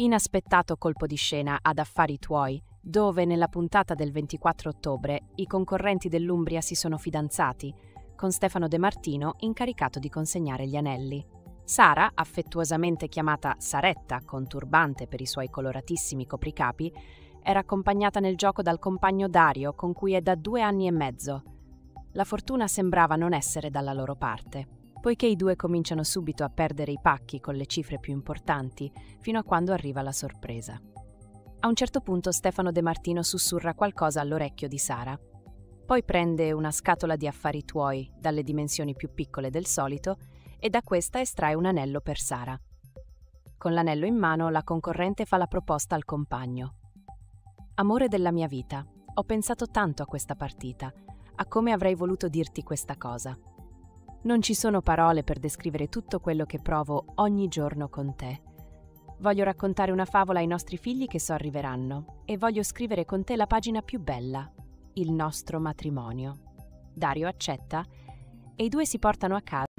Inaspettato colpo di scena ad Affari Tuoi, dove nella puntata del 24 ottobre i concorrenti dell'Umbria si sono fidanzati, con Stefano De Martino incaricato di consegnare gli anelli. Sara, affettuosamente chiamata Saretta, con turbante per i suoi coloratissimi copricapi, era accompagnata nel gioco dal compagno Dario, con cui è da due anni e mezzo. La fortuna sembrava non essere dalla loro parte, poiché i due cominciano subito a perdere i pacchi con le cifre più importanti, fino a quando arriva la sorpresa. A un certo punto Stefano De Martino sussurra qualcosa all'orecchio di Sara. Poi prende una scatola di affari tuoi, dalle dimensioni più piccole del solito, e da questa estrae un anello per Sara. Con l'anello in mano la concorrente fa la proposta al compagno. Amore della mia vita, ho pensato tanto a questa partita, a come avrei voluto dirti questa cosa. Non ci sono parole per descrivere tutto quello che provo ogni giorno con te. Voglio raccontare una favola ai nostri figli che so arriveranno e voglio scrivere con te la pagina più bella, il nostro matrimonio. Dario accetta e i due si portano a casa